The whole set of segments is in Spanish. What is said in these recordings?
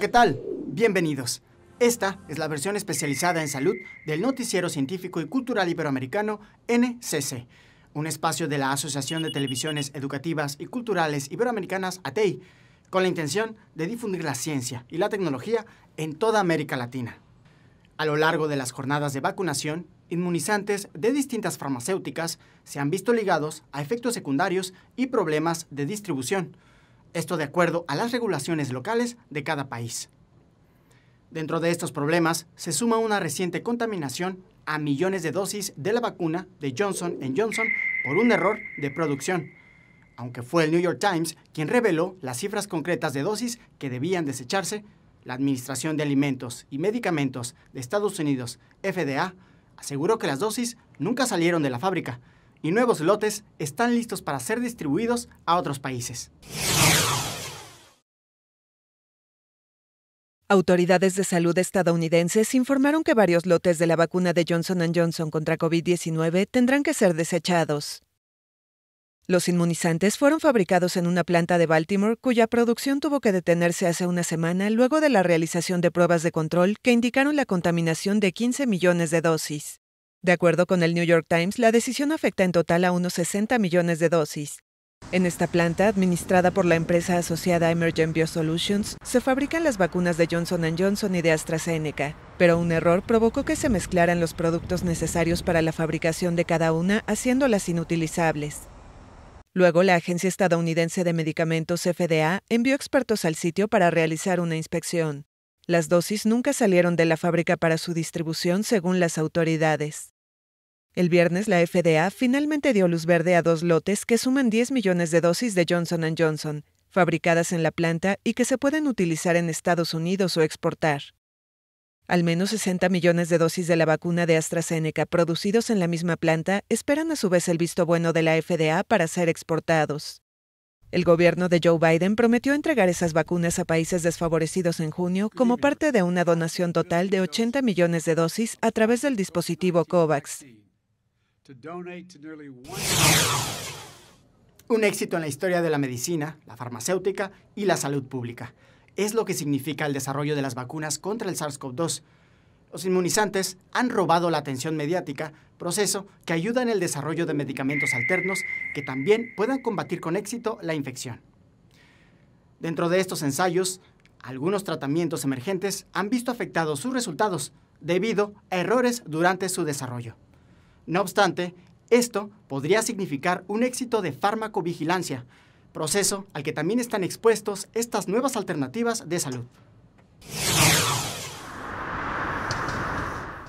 ¿qué tal? Bienvenidos. Esta es la versión especializada en salud del Noticiero Científico y Cultural Iberoamericano NCC, un espacio de la Asociación de Televisiones Educativas y Culturales Iberoamericanas ATEI, con la intención de difundir la ciencia y la tecnología en toda América Latina. A lo largo de las jornadas de vacunación, inmunizantes de distintas farmacéuticas se han visto ligados a efectos secundarios y problemas de distribución, esto de acuerdo a las regulaciones locales de cada país. Dentro de estos problemas se suma una reciente contaminación a millones de dosis de la vacuna de Johnson Johnson por un error de producción, aunque fue el New York Times quien reveló las cifras concretas de dosis que debían desecharse, la Administración de Alimentos y Medicamentos de Estados Unidos, FDA, aseguró que las dosis nunca salieron de la fábrica y nuevos lotes están listos para ser distribuidos a otros países. Autoridades de salud estadounidenses informaron que varios lotes de la vacuna de Johnson ⁇ Johnson contra COVID-19 tendrán que ser desechados. Los inmunizantes fueron fabricados en una planta de Baltimore cuya producción tuvo que detenerse hace una semana luego de la realización de pruebas de control que indicaron la contaminación de 15 millones de dosis. De acuerdo con el New York Times, la decisión afecta en total a unos 60 millones de dosis. En esta planta, administrada por la empresa asociada Emergent Biosolutions, se fabrican las vacunas de Johnson Johnson y de AstraZeneca, pero un error provocó que se mezclaran los productos necesarios para la fabricación de cada una, haciéndolas inutilizables. Luego, la Agencia Estadounidense de Medicamentos FDA envió expertos al sitio para realizar una inspección. Las dosis nunca salieron de la fábrica para su distribución según las autoridades. El viernes, la FDA finalmente dio luz verde a dos lotes que suman 10 millones de dosis de Johnson ⁇ Johnson, fabricadas en la planta y que se pueden utilizar en Estados Unidos o exportar. Al menos 60 millones de dosis de la vacuna de AstraZeneca producidos en la misma planta esperan a su vez el visto bueno de la FDA para ser exportados. El gobierno de Joe Biden prometió entregar esas vacunas a países desfavorecidos en junio como parte de una donación total de 80 millones de dosis a través del dispositivo COVAX. Un éxito en la historia de la medicina, la farmacéutica y la salud pública. Es lo que significa el desarrollo de las vacunas contra el SARS-CoV-2. Los inmunizantes han robado la atención mediática, proceso que ayuda en el desarrollo de medicamentos alternos que también puedan combatir con éxito la infección. Dentro de estos ensayos, algunos tratamientos emergentes han visto afectados sus resultados debido a errores durante su desarrollo. No obstante, esto podría significar un éxito de farmacovigilancia, proceso al que también están expuestos estas nuevas alternativas de salud.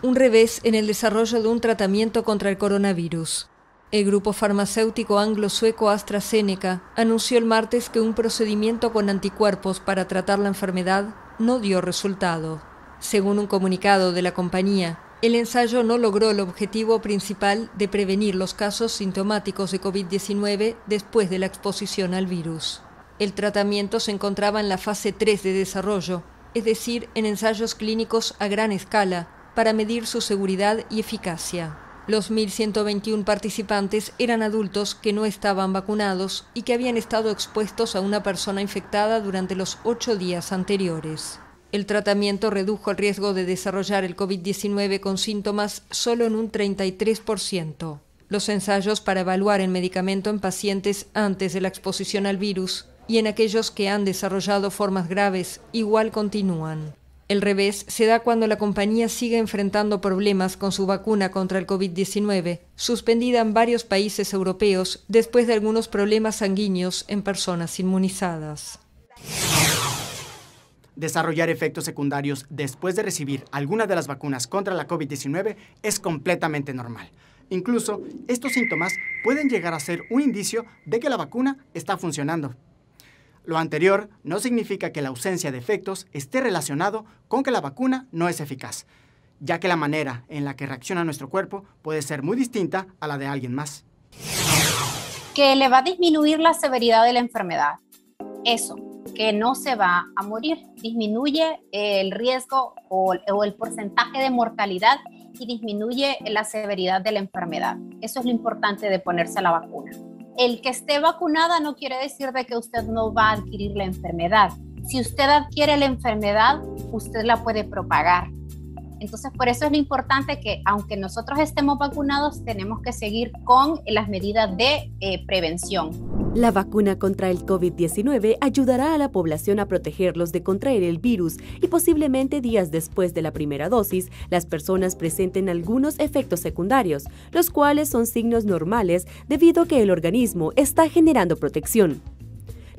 Un revés en el desarrollo de un tratamiento contra el coronavirus. El grupo farmacéutico anglo-sueco AstraZeneca anunció el martes que un procedimiento con anticuerpos para tratar la enfermedad no dio resultado. Según un comunicado de la compañía, el ensayo no logró el objetivo principal de prevenir los casos sintomáticos de COVID-19 después de la exposición al virus. El tratamiento se encontraba en la fase 3 de desarrollo, es decir, en ensayos clínicos a gran escala, para medir su seguridad y eficacia. Los 1.121 participantes eran adultos que no estaban vacunados y que habían estado expuestos a una persona infectada durante los ocho días anteriores. El tratamiento redujo el riesgo de desarrollar el COVID-19 con síntomas solo en un 33%. Los ensayos para evaluar el medicamento en pacientes antes de la exposición al virus y en aquellos que han desarrollado formas graves igual continúan. El revés se da cuando la compañía sigue enfrentando problemas con su vacuna contra el COVID-19, suspendida en varios países europeos después de algunos problemas sanguíneos en personas inmunizadas. Desarrollar efectos secundarios después de recibir alguna de las vacunas contra la COVID-19 es completamente normal. Incluso, estos síntomas pueden llegar a ser un indicio de que la vacuna está funcionando. Lo anterior no significa que la ausencia de efectos esté relacionado con que la vacuna no es eficaz, ya que la manera en la que reacciona nuestro cuerpo puede ser muy distinta a la de alguien más. Que le va a disminuir la severidad de la enfermedad. Eso, que no se va a morir. Disminuye el riesgo o, el porcentaje de mortalidad y disminuye la severidad de la enfermedad. Eso es lo importante de ponerse la vacuna. El que esté vacunada no quiere decir de que usted no va a adquirir la enfermedad. si usted adquiere la enfermedad, usted la puede propagar. Entonces, por eso es lo importante que aunque nosotros estemos vacunados, tenemos que seguir con las medidas de eh, prevención. La vacuna contra el COVID-19 ayudará a la población a protegerlos de contraer el virus y posiblemente días después de la primera dosis, las personas presenten algunos efectos secundarios, los cuales son signos normales debido a que el organismo está generando protección.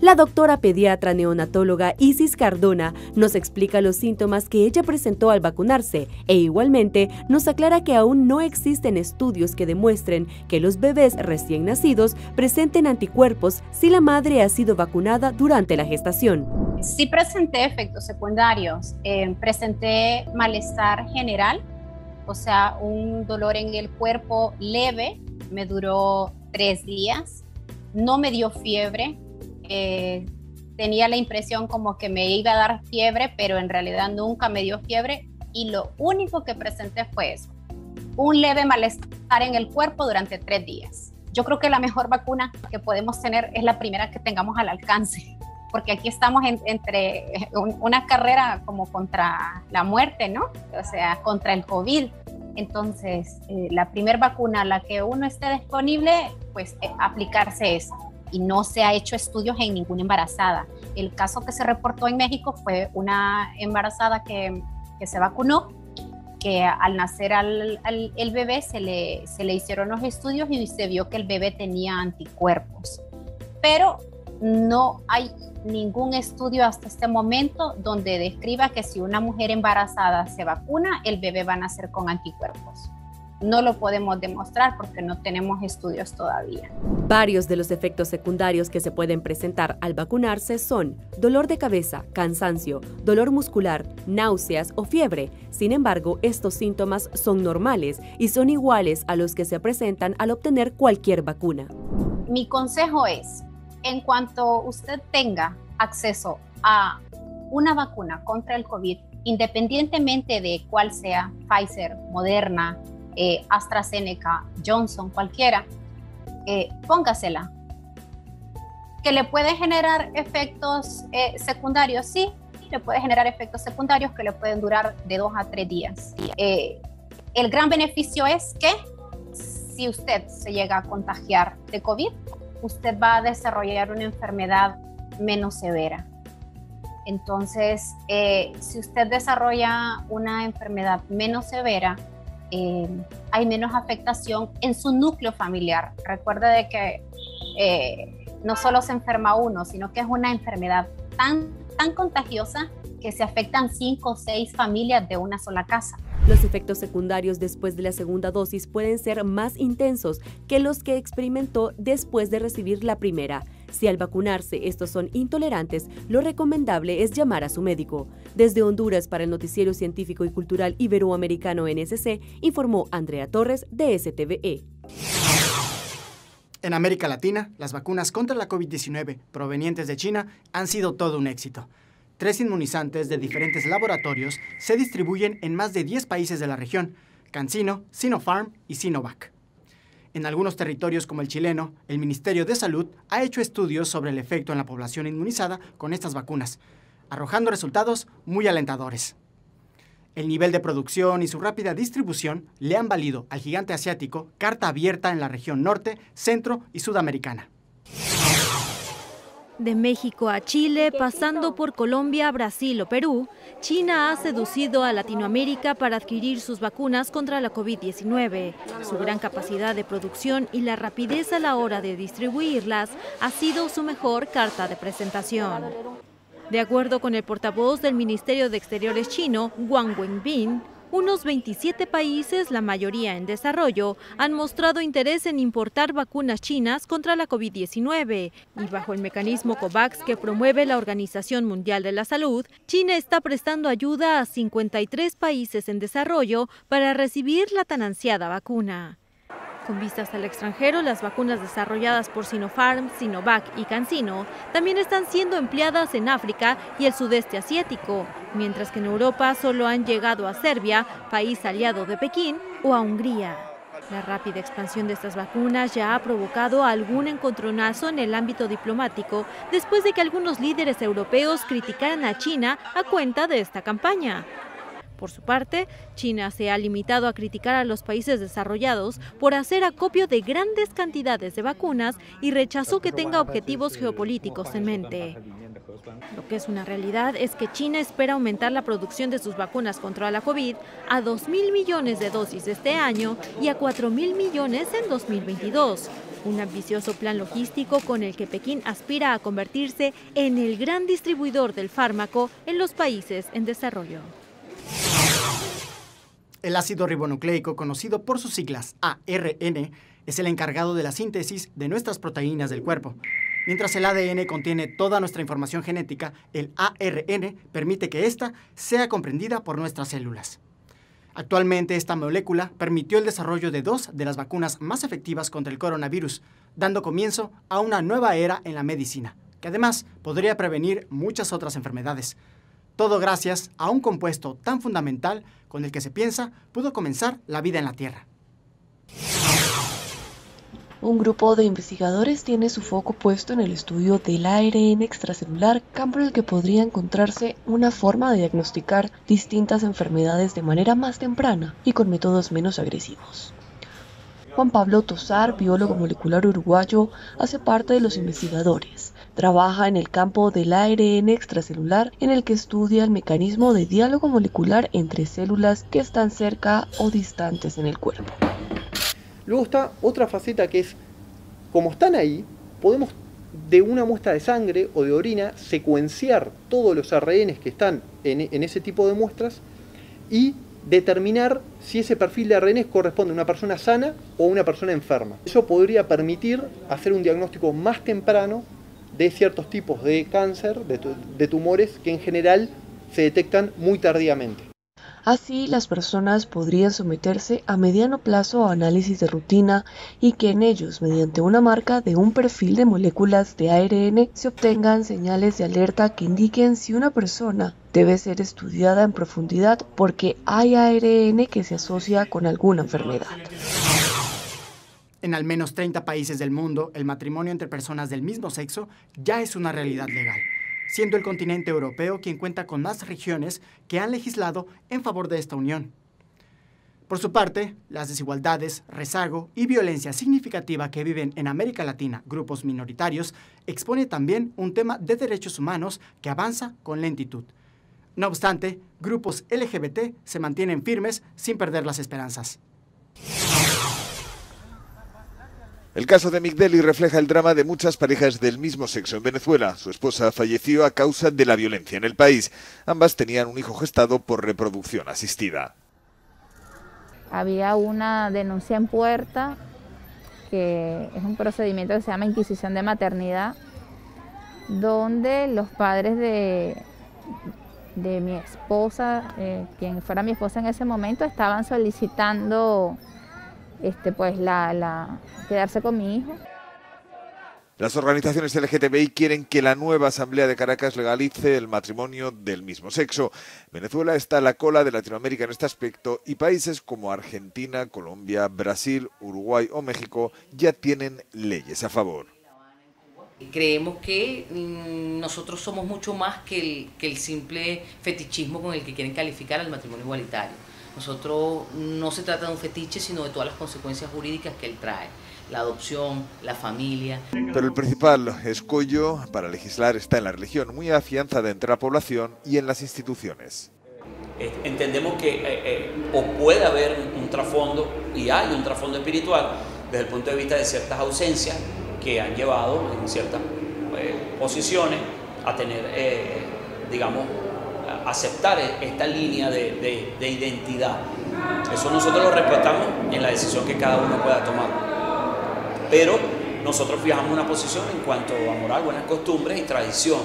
La doctora pediatra neonatóloga Isis Cardona nos explica los síntomas que ella presentó al vacunarse e igualmente nos aclara que aún no existen estudios que demuestren que los bebés recién nacidos presenten anticuerpos si la madre ha sido vacunada durante la gestación. Sí presenté efectos secundarios, eh, presenté malestar general, o sea, un dolor en el cuerpo leve, me duró tres días, no me dio fiebre, eh, tenía la impresión como que me iba a dar fiebre, pero en realidad nunca me dio fiebre y lo único que presenté fue eso, un leve malestar en el cuerpo durante tres días. Yo creo que la mejor vacuna que podemos tener es la primera que tengamos al alcance, porque aquí estamos entre una carrera como contra la muerte, ¿no? O sea, contra el COVID. Entonces, eh, la primera vacuna a la que uno esté disponible, pues eh, aplicarse esa y no se ha hecho estudios en ninguna embarazada. El caso que se reportó en México fue una embarazada que, que se vacunó, que al nacer al, el bebé se le, se le hicieron los estudios y se vio que el bebé tenía anticuerpos. Pero no hay ningún estudio hasta este momento donde describa que si una mujer embarazada se vacuna, el bebé va a nacer con anticuerpos no lo podemos demostrar porque no tenemos estudios todavía. Varios de los efectos secundarios que se pueden presentar al vacunarse son dolor de cabeza, cansancio, dolor muscular, náuseas o fiebre. Sin embargo, estos síntomas son normales y son iguales a los que se presentan al obtener cualquier vacuna. Mi consejo es, en cuanto usted tenga acceso a una vacuna contra el COVID, independientemente de cuál sea, Pfizer, Moderna, eh, AstraZeneca, Johnson, cualquiera, eh, póngasela. ¿Que le puede generar efectos eh, secundarios? Sí, le puede generar efectos secundarios que le pueden durar de dos a tres días. el gran beneficio es que si usted se llega a contagiar de COVID, usted va a desarrollar una enfermedad menos severa. Entonces, si usted desarrolla una enfermedad menos severa, eh, hay menos afectación en su núcleo familiar. Recuerde de que eh, no solo se enferma uno, sino que es una enfermedad tan, tan contagiosa que se afectan cinco o seis familias de una sola casa. Los efectos secundarios después de la segunda dosis pueden ser más intensos que los que experimentó después de recibir la primera. Si al vacunarse estos son intolerantes, lo recomendable es llamar a su médico. Desde Honduras para el Noticiero Científico y Cultural Iberoamericano NSC, informó Andrea Torres de STVE. En América Latina, las vacunas contra la COVID-19 provenientes de China han sido todo un éxito. Tres inmunizantes de diferentes laboratorios se distribuyen en más de 10 países de la región, CanSino, Sinopharm y Sinovac. En algunos territorios como el chileno, el Ministerio de Salud ha hecho estudios sobre el efecto en la población inmunizada con estas vacunas, arrojando resultados muy alentadores. El nivel de producción y su rápida distribución le han valido al gigante asiático carta abierta en la región norte, centro y sudamericana. De México a Chile, pasando por Colombia, Brasil o Perú, China ha seducido a Latinoamérica para adquirir sus vacunas contra la COVID-19. Su gran capacidad de producción y la rapidez a la hora de distribuirlas ha sido su mejor carta de presentación. De acuerdo con el portavoz del Ministerio de Exteriores chino, Wang Wenbin, unos 27 países, la mayoría en desarrollo, han mostrado interés en importar vacunas chinas contra la COVID-19 y bajo el mecanismo COVAX que promueve la Organización Mundial de la Salud, China está prestando ayuda a 53 países en desarrollo para recibir la tan ansiada vacuna. Con vistas al extranjero, las vacunas desarrolladas por Sinopharm, Sinovac y CanSino también están siendo empleadas en África y el sudeste asiático, mientras que en Europa solo han llegado a Serbia, país aliado de Pekín, o a Hungría. La rápida expansión de estas vacunas ya ha provocado algún encontronazo en el ámbito diplomático después de que algunos líderes europeos criticaran a China a cuenta de esta campaña. Por su parte, China se ha limitado a criticar a los países desarrollados por hacer acopio de grandes cantidades de vacunas y rechazó que tenga objetivos geopolíticos en mente. Lo que es una realidad es que China espera aumentar la producción de sus vacunas contra la COVID a 2 mil millones de dosis este año y a 4 mil millones en 2022. Un ambicioso plan logístico con el que Pekín aspira a convertirse en el gran distribuidor del fármaco en los países en desarrollo. El ácido ribonucleico, conocido por sus siglas ARN, es el encargado de la síntesis de nuestras proteínas del cuerpo. Mientras el ADN contiene toda nuestra información genética, el ARN permite que ésta sea comprendida por nuestras células. Actualmente esta molécula permitió el desarrollo de dos de las vacunas más efectivas contra el coronavirus, dando comienzo a una nueva era en la medicina, que además podría prevenir muchas otras enfermedades. Todo gracias a un compuesto tan fundamental con el que se piensa pudo comenzar la vida en la Tierra. Un grupo de investigadores tiene su foco puesto en el estudio del ARN extracelular, campo en el que podría encontrarse una forma de diagnosticar distintas enfermedades de manera más temprana y con métodos menos agresivos. Juan Pablo Tosar, biólogo molecular uruguayo, hace parte de los investigadores. Trabaja en el campo del ARN extracelular en el que estudia el mecanismo de diálogo molecular entre células que están cerca o distantes en el cuerpo. Luego está otra faceta que es, como están ahí, podemos de una muestra de sangre o de orina secuenciar todos los ARNs que están en, ese tipo de muestras y determinar si ese perfil de ARN corresponde a una persona sana o a una persona enferma. Eso podría permitir hacer un diagnóstico más temprano de ciertos tipos de cáncer, de, tumores que en general se detectan muy tardíamente. Así, las personas podrían someterse a mediano plazo a análisis de rutina y que en ellos, mediante una marca de un perfil de moléculas de ARN, se obtengan señales de alerta que indiquen si una persona debe ser estudiada en profundidad porque hay ARN que se asocia con alguna enfermedad. En al menos 30 países del mundo, el matrimonio entre personas del mismo sexo ya es una realidad legal, siendo el continente europeo quien cuenta con más regiones que han legislado en favor de esta unión. Por su parte, las desigualdades, rezago y violencia significativa que viven en América Latina grupos minoritarios expone también un tema de derechos humanos que avanza con lentitud. No obstante, grupos LGBT se mantienen firmes sin perder las esperanzas. El caso de Migdeli refleja el drama de muchas parejas del mismo sexo en Venezuela. Su esposa falleció a causa de la violencia en el país. Ambas tenían un hijo gestado por reproducción asistida. Había una denuncia en puerta, que es un procedimiento que se llama Inquisición de Maternidad, donde los padres de, de mi esposa, eh, quien fuera mi esposa en ese momento, estaban solicitando este, pues la, quedarse con mi hijo. Las organizaciones LGTBI quieren que la nueva Asamblea de Caracas legalice el matrimonio del mismo sexo. Venezuela está a la cola de Latinoamérica en este aspecto y países como Argentina, Colombia, Brasil, Uruguay o México ya tienen leyes a favor. Creemos que mm, nosotros somos mucho más que el, que el simple fetichismo con el que quieren calificar al matrimonio igualitario. Nosotros no se trata de un fetiche, sino de todas las consecuencias jurídicas que él trae. La adopción, la familia. Pero el principal escollo para legislar está en la religión, muy afianzada entre la población y en las instituciones. Entendemos que eh, eh, o puede haber un trasfondo, y hay un trasfondo espiritual, desde el punto de vista de ciertas ausencias que han llevado en ciertas eh, posiciones a tener, digamos, aceptar esta línea de, identidad. Eso nosotros lo respetamos en la decisión que cada uno pueda tomar. Pero nosotros fijamos una posición en cuanto a moral, buenas costumbres y tradición.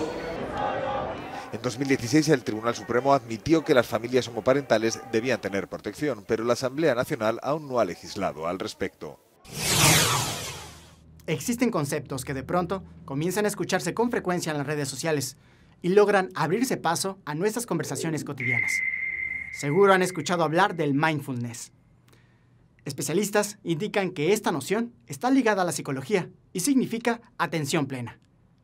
En 2016 el Tribunal Supremo admitió que las familias homoparentales debían tener protección, pero la Asamblea Nacional aún no ha legislado al respecto. Existen conceptos que de pronto comienzan a escucharse con frecuencia en las redes sociales, y logran abrirse paso a nuestras conversaciones cotidianas. Seguro han escuchado hablar del mindfulness. Especialistas indican que esta noción está ligada a la psicología y significa atención plena.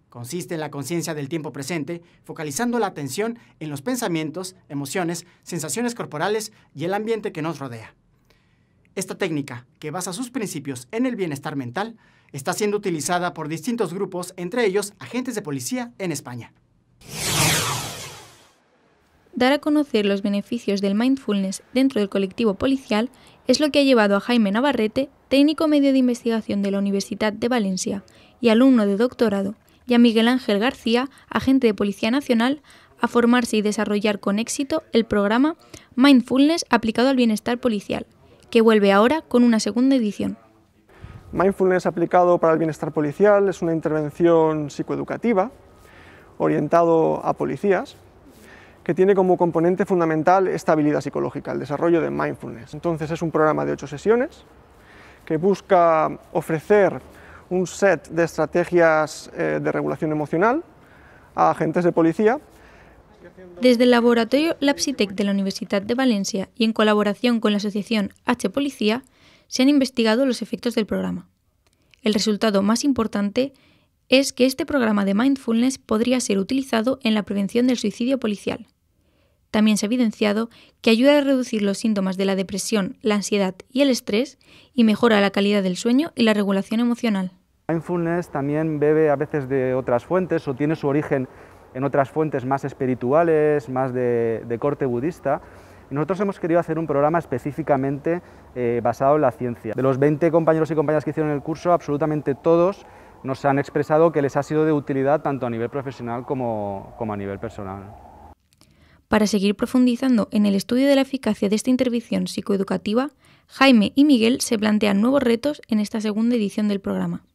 Consiste en la conciencia del tiempo presente, focalizando la atención en los pensamientos, emociones, sensaciones corporales y el ambiente que nos rodea. Esta técnica, que basa sus principios en el bienestar mental, está siendo utilizada por distintos grupos, entre ellos agentes de policía en España. Dar a conocer los beneficios del mindfulness dentro del colectivo policial es lo que ha llevado a Jaime Navarrete, técnico medio de investigación de la Universidad de Valencia y alumno de doctorado, y a Miguel Ángel García, agente de Policía Nacional, a formarse y desarrollar con éxito el programa Mindfulness aplicado al bienestar policial, que vuelve ahora con una segunda edición. Mindfulness aplicado para el bienestar policial es una intervención psicoeducativa orientado a policías que tiene como componente fundamental esta habilidad psicológica, el desarrollo de mindfulness. Entonces es un programa de ocho sesiones que busca ofrecer un set de estrategias eh, de regulación emocional a agentes de policía. Desde el laboratorio Lapsitec de la Universidad de Valencia y en colaboración con la asociación H Policía, se han investigado los efectos del programa. El resultado más importante es que este programa de mindfulness podría ser utilizado en la prevención del suicidio policial. También se ha evidenciado que ayuda a reducir los síntomas de la depresión, la ansiedad y el estrés y mejora la calidad del sueño y la regulación emocional. Mindfulness también bebe a veces de otras fuentes o tiene su origen en otras fuentes más espirituales, más de, corte budista. Y nosotros hemos querido hacer un programa específicamente eh, basado en la ciencia. De los 20 compañeros y compañeras que hicieron el curso, absolutamente todos nos han expresado que les ha sido de utilidad tanto a nivel profesional como, como a nivel personal. Para seguir profundizando en el estudio de la eficacia de esta intervención psicoeducativa, Jaime y Miguel se plantean nuevos retos en esta segunda edición del programa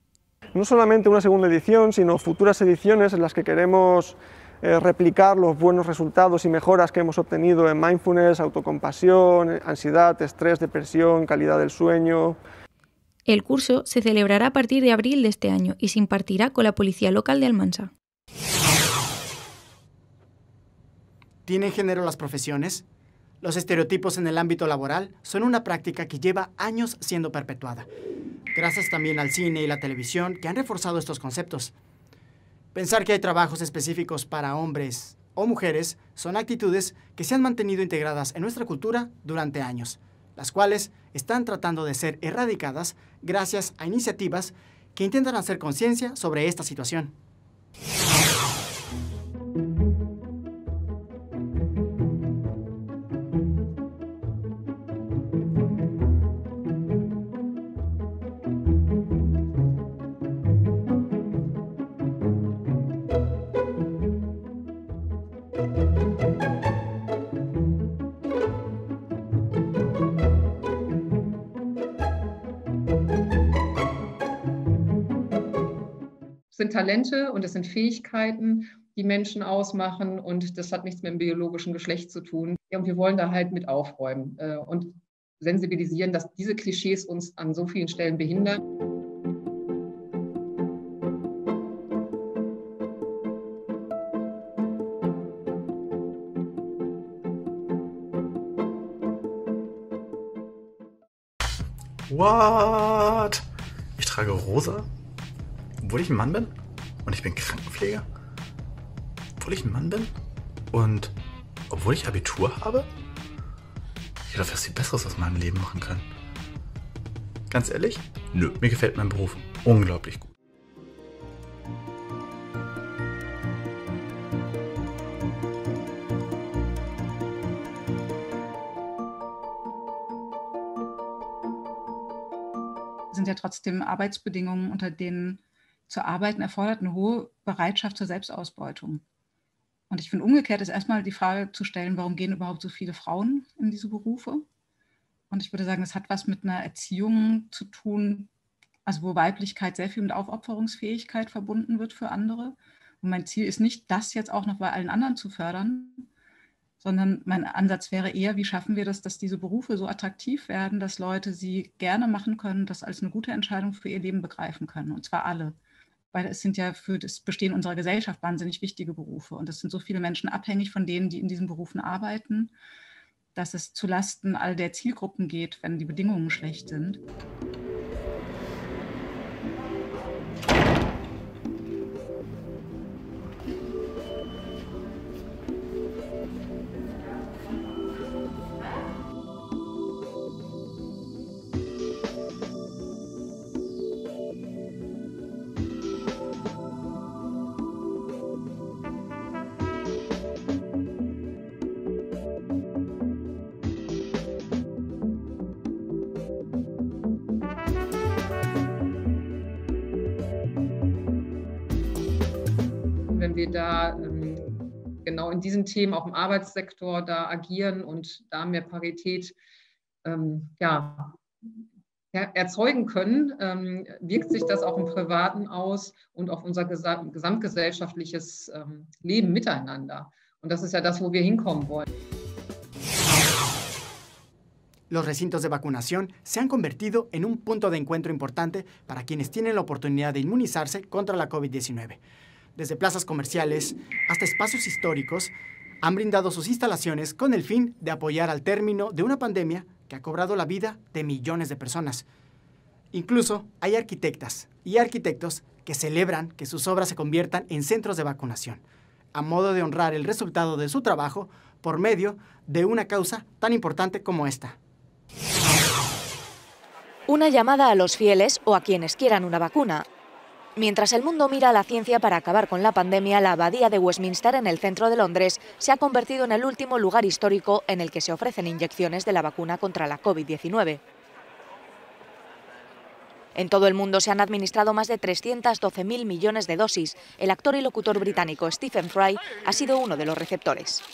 no solamente una segunda edición, sino futuras ediciones en las que queremos eh, replicar los buenos resultados y mejoras que hemos obtenido en mindfulness, autocompasión, ansiedad, estrés, depresión, calidad del sueño. El curso se celebrará a partir de abril de este año y se impartirá con la Policía Local de Almansa. ¿Tienen género las profesiones? Los estereotipos en el ámbito laboral son una práctica que lleva años siendo perpetuada gracias también al cine y la televisión que han reforzado estos conceptos. Pensar que hay trabajos específicos para hombres o mujeres son actitudes que se han mantenido integradas en nuestra cultura durante años, las cuales están tratando de ser erradicadas gracias a iniciativas que intentan hacer conciencia sobre esta situación. Sind Talente und es sind Fähigkeiten, die Menschen ausmachen und das hat nichts mit dem biologischen Geschlecht zu tun. Und wir wollen da halt mit aufräumen äh, und sensibilisieren, dass diese Klischees uns an so vielen Stellen behindern. What? Ich trage rosa? Obwohl ich ein Mann bin und ich bin Krankenpfleger, obwohl ich ein Mann bin und obwohl ich Abitur habe, ich hätte fast viel Besseres aus meinem Leben machen können. Ganz ehrlich? Nö, mir gefällt mein Beruf unglaublich gut. sind ja trotzdem Arbeitsbedingungen, unter denen zu arbeiten erfordert eine hohe Bereitschaft zur Selbstausbeutung. Und ich finde, umgekehrt ist erstmal die Frage zu stellen, warum gehen überhaupt so viele Frauen in diese Berufe? Und ich würde sagen, das hat was mit einer Erziehung zu tun, also wo Weiblichkeit sehr viel mit Aufopferungsfähigkeit verbunden wird für andere. Und mein Ziel ist nicht, das jetzt auch noch bei allen anderen zu fördern, sondern mein Ansatz wäre eher, wie schaffen wir das, dass diese Berufe so attraktiv werden, dass Leute sie gerne machen können, das als eine gute Entscheidung für ihr Leben begreifen können, und zwar alle weil es sind ja für das Bestehen unserer Gesellschaft wahnsinnig wichtige Berufe und es sind so viele Menschen abhängig von denen, die in diesen Berufen arbeiten. dass es zulasten all der Zielgruppen geht, wenn die Bedingungen schlecht sind. Wir da ähm, genau in diesen Themen auch im Arbeitssektor da agieren und da mehr Parität ähm, ja, erzeugen können, ähm, wirkt sich das auch im Privaten aus und auf unser gesam gesamtgesellschaftliches Leben miteinander. Und das ist ja das, wo wir hinkommen wollen. Los recintos de vacunación se han convertido en un punto de encuentro importante para quienes tienen la oportunidad de inmunizarse contra la COVID-19. Desde plazas comerciales hasta espacios históricos, han brindado sus instalaciones con el fin de apoyar al término de una pandemia que ha cobrado la vida de millones de personas. Incluso hay arquitectas y arquitectos que celebran que sus obras se conviertan en centros de vacunación, a modo de honrar el resultado de su trabajo por medio de una causa tan importante como esta. Una llamada a los fieles o a quienes quieran una vacuna Mientras el mundo mira a la ciencia para acabar con la pandemia, la abadía de Westminster en el centro de Londres se ha convertido en el último lugar histórico en el que se ofrecen inyecciones de la vacuna contra la COVID-19. En todo el mundo se han administrado más de 312.000 millones de dosis. El actor y locutor británico Stephen Fry ha sido uno de los receptores.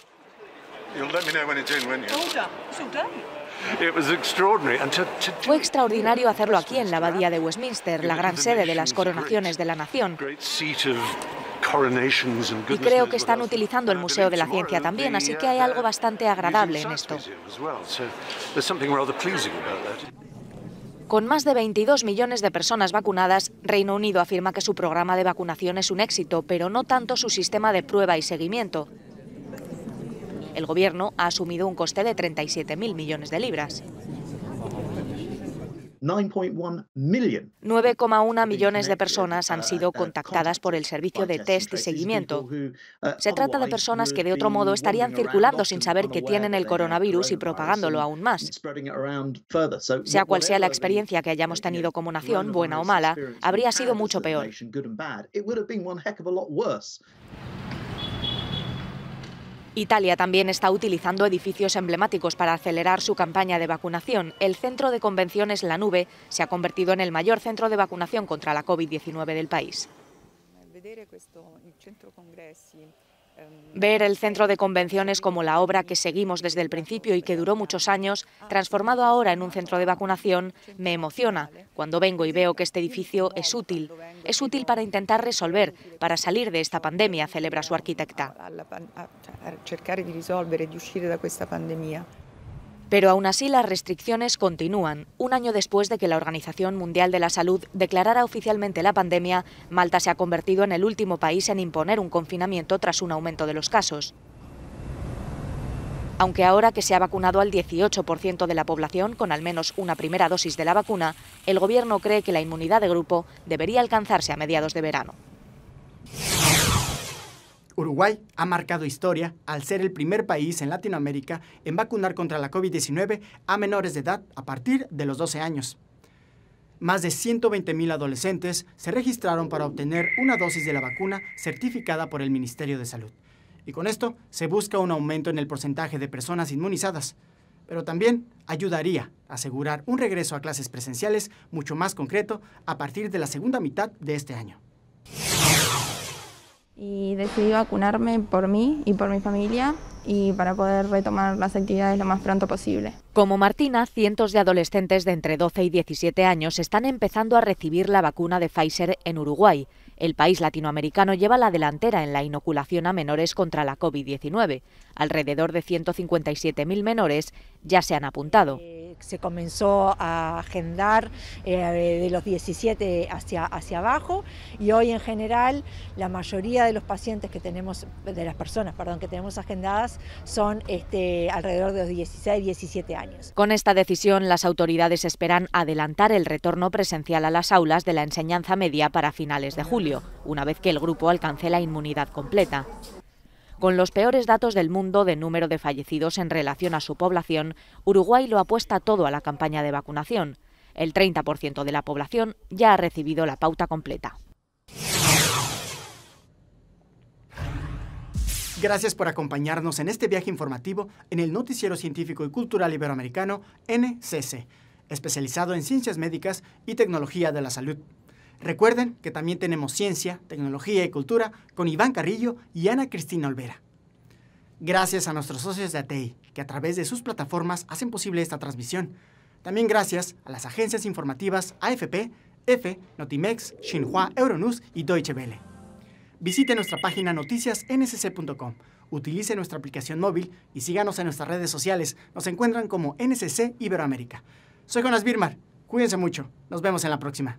Fue extraordinario hacerlo aquí en la Abadía de Westminster, la gran sede de las coronaciones de la nación. Y creo que están utilizando el Museo de la Ciencia también, así que hay algo bastante agradable en esto. Con más de 22 millones de personas vacunadas, Reino Unido afirma que su programa de vacunación es un éxito, pero no tanto su sistema de prueba y seguimiento. El Gobierno ha asumido un coste de 37.000 millones de libras. 9,1 millones de personas han sido contactadas por el servicio de test y seguimiento. Se trata de personas que de otro modo estarían circulando sin saber que tienen el coronavirus y propagándolo aún más. Sea cual sea la experiencia que hayamos tenido como nación, buena o mala, habría sido mucho peor. Italia también está utilizando edificios emblemáticos para acelerar su campaña de vacunación. El centro de convenciones La Nube se ha convertido en el mayor centro de vacunación contra la COVID-19 del país. Ver el centro de convenciones como la obra que seguimos desde el principio y que duró muchos años, transformado ahora en un centro de vacunación, me emociona cuando vengo y veo que este edificio es útil. Es útil para intentar resolver, para salir de esta pandemia, celebra su arquitecta. Pero aún así las restricciones continúan. Un año después de que la Organización Mundial de la Salud declarara oficialmente la pandemia, Malta se ha convertido en el último país en imponer un confinamiento tras un aumento de los casos. Aunque ahora que se ha vacunado al 18% de la población con al menos una primera dosis de la vacuna, el Gobierno cree que la inmunidad de grupo debería alcanzarse a mediados de verano. Uruguay ha marcado historia al ser el primer país en Latinoamérica en vacunar contra la COVID-19 a menores de edad a partir de los 12 años. Más de 120.000 adolescentes se registraron para obtener una dosis de la vacuna certificada por el Ministerio de Salud. Y con esto se busca un aumento en el porcentaje de personas inmunizadas, pero también ayudaría a asegurar un regreso a clases presenciales mucho más concreto a partir de la segunda mitad de este año y decidí vacunarme por mí y por mi familia y para poder retomar las actividades lo más pronto posible. Como Martina, cientos de adolescentes de entre 12 y 17 años están empezando a recibir la vacuna de Pfizer en Uruguay. El país latinoamericano lleva la delantera en la inoculación a menores contra la COVID-19. Alrededor de 157.000 menores ya se han apuntado se comenzó a agendar eh, de los 17 hacia, hacia abajo y hoy en general la mayoría de los pacientes que tenemos, de las personas, perdón, que tenemos agendadas son este, alrededor de los 16, 17 años. Con esta decisión, las autoridades esperan adelantar el retorno presencial a las aulas de la enseñanza media para finales de julio, una vez que el grupo alcance la inmunidad completa. Con los peores datos del mundo de número de fallecidos en relación a su población, Uruguay lo apuesta todo a la campaña de vacunación. El 30% de la población ya ha recibido la pauta completa. Gracias por acompañarnos en este viaje informativo en el Noticiero Científico y Cultural Iberoamericano NCC, especializado en ciencias médicas y tecnología de la salud. Recuerden que también tenemos ciencia, tecnología y cultura con Iván Carrillo y Ana Cristina Olvera. Gracias a nuestros socios de ATEI, que a través de sus plataformas hacen posible esta transmisión. También gracias a las agencias informativas AFP, EFE, Notimex, Xinhua, Euronews y Deutsche Welle. Visite nuestra página noticiasnsc.com, utilice nuestra aplicación móvil y síganos en nuestras redes sociales. Nos encuentran como NSC Iberoamérica. Soy Jonas Birmar. Cuídense mucho. Nos vemos en la próxima.